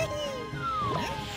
Hee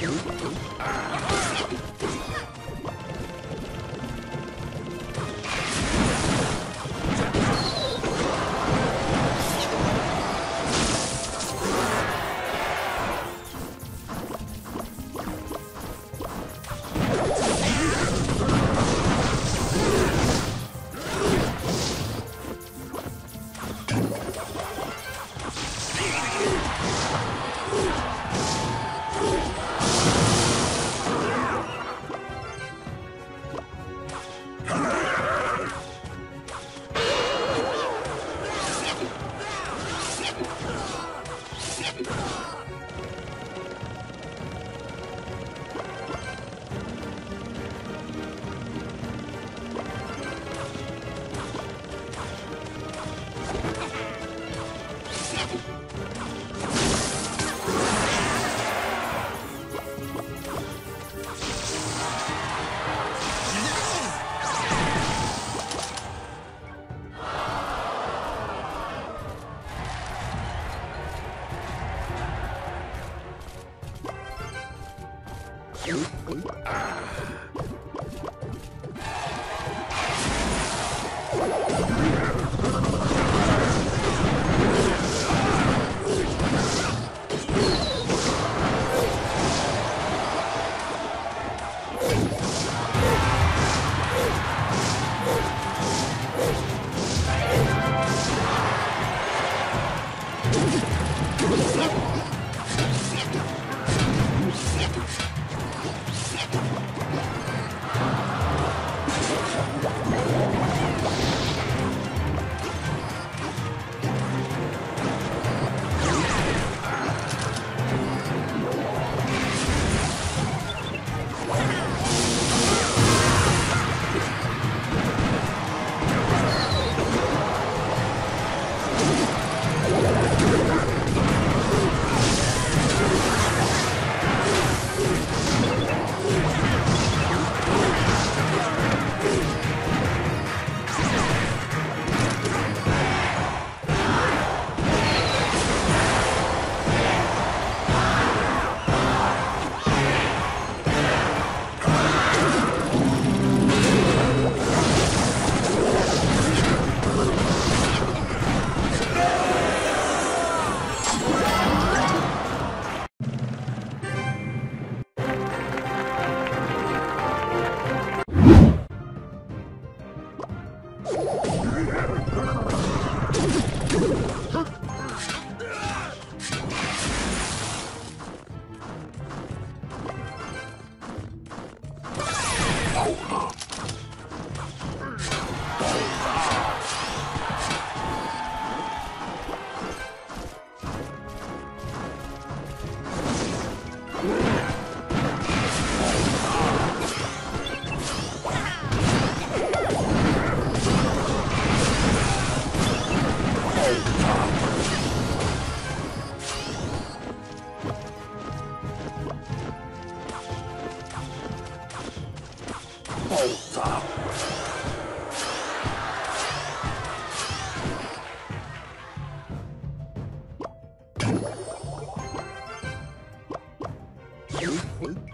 Ah.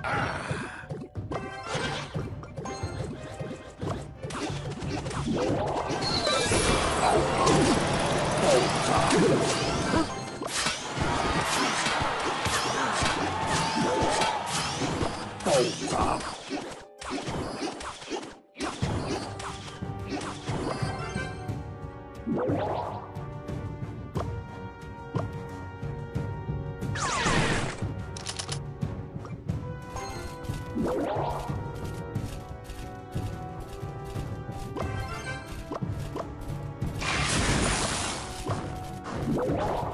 Ah! Out